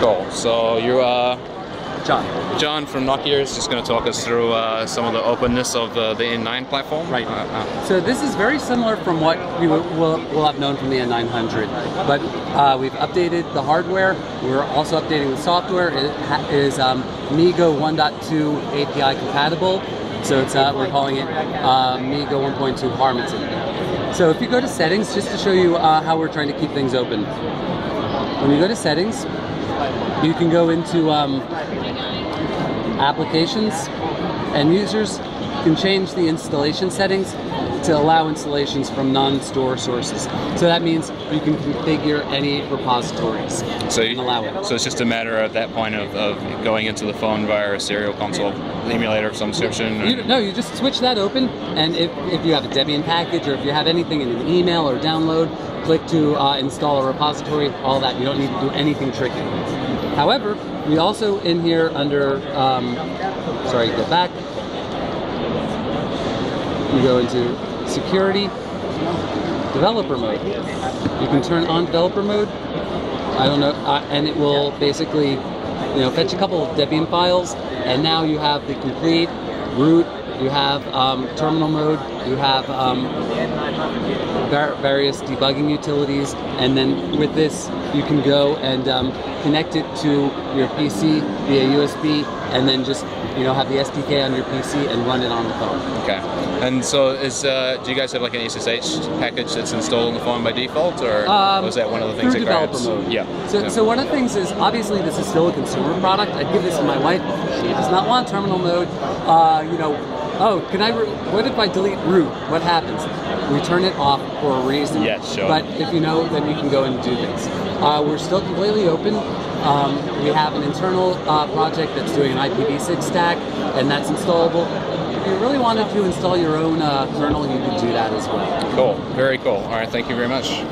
Cool. So you, uh, John. John from Nokia is just going to talk us through uh, some of the openness of uh, the N9 platform. Right. Uh, uh, So this is very similar from what we will, will, have known from the N900, but uh, we've updated the hardware. We're also updating the software. It is um, MeeGo 1.2 API compatible, so it's uh, we're calling it uh, MeeGo 1.2 Harmattan. So if you go to settings, just to show you uh, how we're trying to keep things open. When you go to settings, you can go into um, applications and users can change the installation settings to allow installations from non-store sources. So that means you can configure any repositories so, and you, allow it. so it's just a matter at that point of, of going into the phone via a serial console emulator of some description. You, no, you just switch that open, and if, if you have a Debian package or if you have anything in an email or download, click to uh, install a repository, all that. You don't need to do anything tricky. However, we also in here under, um, sorry, go back. You go into security, developer mode. You can turn on developer mode. I don't know, and it will basically, you know, fetch a couple of Debian files, and now you have the complete root. You have um, terminal mode. You have um, var- various debugging utilities, and then with this, you can go and um, connect it to your PC via USB, and then just you know have the SDK on your PC and run it on the phone. Okay. And so is uh, do you guys have like an SSH package that's installed on the phone by default, or Um, was that one of the things through that developer grabs? mode. Yeah. So, yeah. so one of the things is obviously this is still a consumer product. I'd give this to my wife. She does not want terminal mode. Uh, you know, oh, can I? What if I delete root? What happens? We turn it off for a reason. Yes, sure. But if you know, then you can go and do things. Uh, we're still completely open. Um, we have an internal uh, project that's doing an IPv6 stack, and that's installable. If you really wanted to install your own uh, kernel, you could do that as well. Cool. Very cool. All right. Thank you very much.